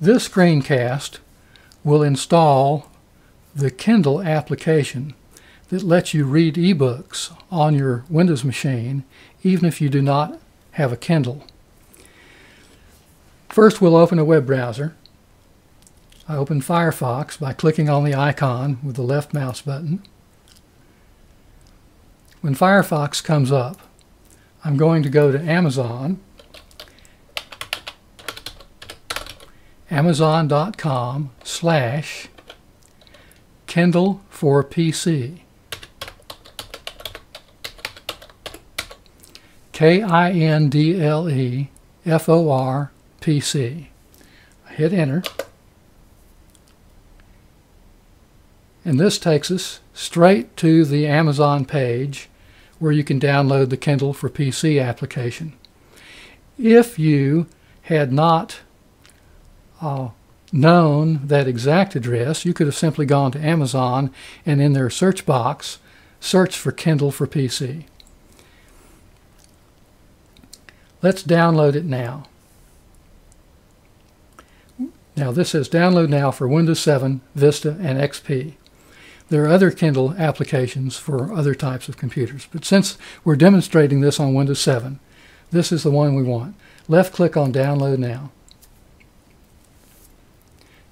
This screencast will install the Kindle application that lets you read ebooks on your Windows machine even if you do not have a Kindle. First we'll open a web browser. I open Firefox by clicking on the icon with the left mouse button. When Firefox comes up, I'm going to go to Amazon, amazon.com slash Kindle for PC. K-I-N-D-L-E-F-O-R-P-C. Hit enter. And this takes us straight to the Amazon page where you can download the Kindle for PC application. If you had not uh, known that exact address, you could have simply gone to Amazon and in their search box, search for Kindle for PC. Let's download it now. Now this says download now for Windows 7, Vista, and XP. There are other Kindle applications for other types of computers, but since we're demonstrating this on Windows 7, this is the one we want. Left click on Download Now.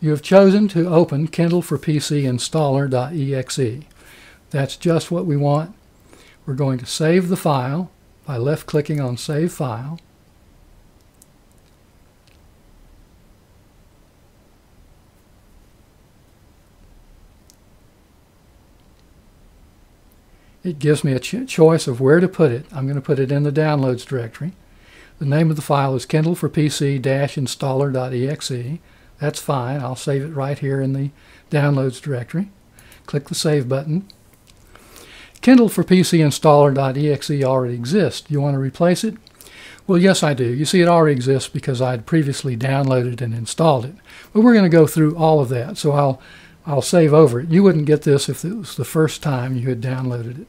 You have chosen to open Kindle for PC installer.exe. That's just what we want. We're going to save the file by left clicking on Save File. It gives me a ch choice of where to put it. I'm going to put it in the Downloads directory. The name of the file is Kindle for PC-installer.exe. That's fine. I'll save it right here in the Downloads directory. Click the Save button. Kindle for PC installer.exe already exists. Do you want to replace it? Well, yes, I do. You see, it already exists because I had previously downloaded and installed it. But we're going to go through all of that, so I'll, I'll save over it. You wouldn't get this if it was the first time you had downloaded it.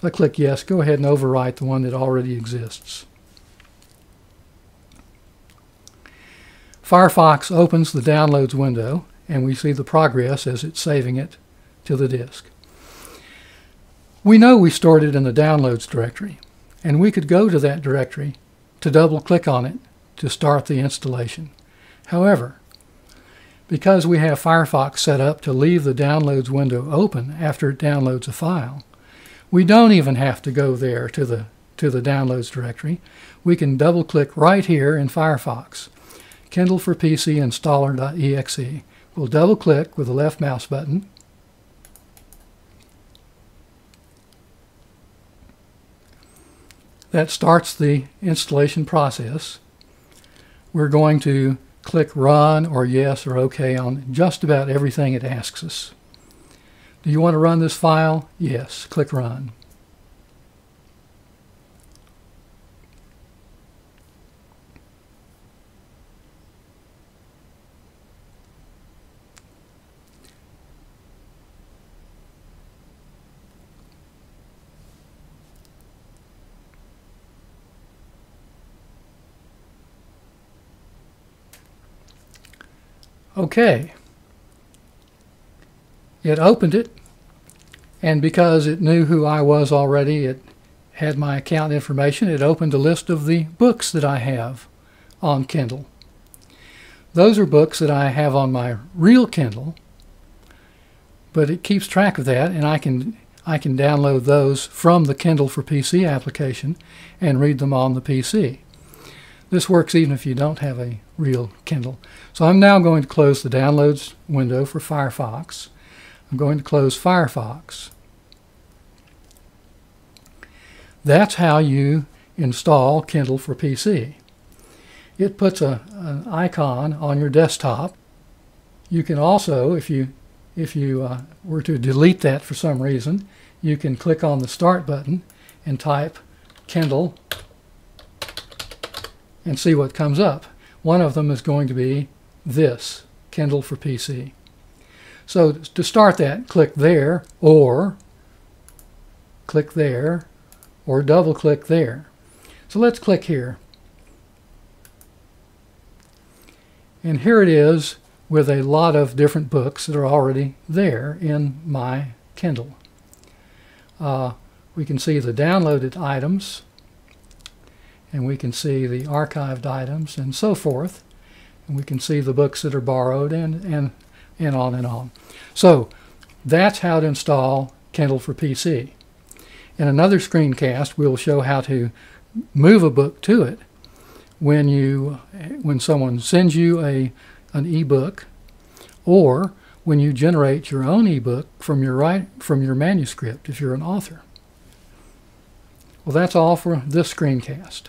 So I click Yes. Go ahead and overwrite the one that already exists. Firefox opens the Downloads window, and we see the progress as it's saving it to the disk. We know we stored it in the Downloads directory, and we could go to that directory to double-click on it to start the installation. However, because we have Firefox set up to leave the Downloads window open after it downloads a file, we don't even have to go there to the, to the Downloads directory. We can double-click right here in Firefox Kindle for PC installer.exe. We'll double click with the left mouse button. That starts the installation process. We're going to click run or yes or OK on just about everything it asks us. Do you want to run this file? Yes. Click run. Okay. It opened it, and because it knew who I was already, it had my account information. It opened a list of the books that I have on Kindle. Those are books that I have on my real Kindle, but it keeps track of that, and I can I can download those from the Kindle for PC application and read them on the PC. This works even if you don't have a real Kindle. So I'm now going to close the Downloads window for Firefox. I'm going to close Firefox. That's how you install Kindle for PC. It puts a, an icon on your desktop. You can also, if you, if you uh, were to delete that for some reason, you can click on the Start button and type Kindle and see what comes up. One of them is going to be this, Kindle for PC. So to start that, click there, or click there, or double click there. So let's click here. And here it is with a lot of different books that are already there in my Kindle. Uh, we can see the downloaded items, and we can see the archived items, and so forth. And we can see the books that are borrowed, and, and, and on and on. So that's how to install Kindle for PC. In another screencast, we'll show how to move a book to it when you when someone sends you a an ebook or when you generate your own ebook from your right from your manuscript if you're an author. Well, that's all for this screencast.